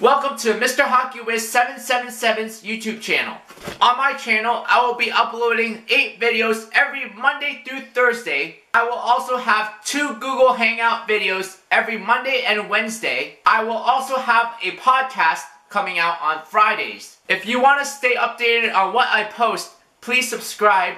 Welcome to Mr. Hockey Wiz 777's YouTube channel. On my channel, I will be uploading 8 videos every Monday through Thursday. I will also have 2 Google Hangout videos every Monday and Wednesday. I will also have a podcast coming out on Fridays. If you want to stay updated on what I post, please subscribe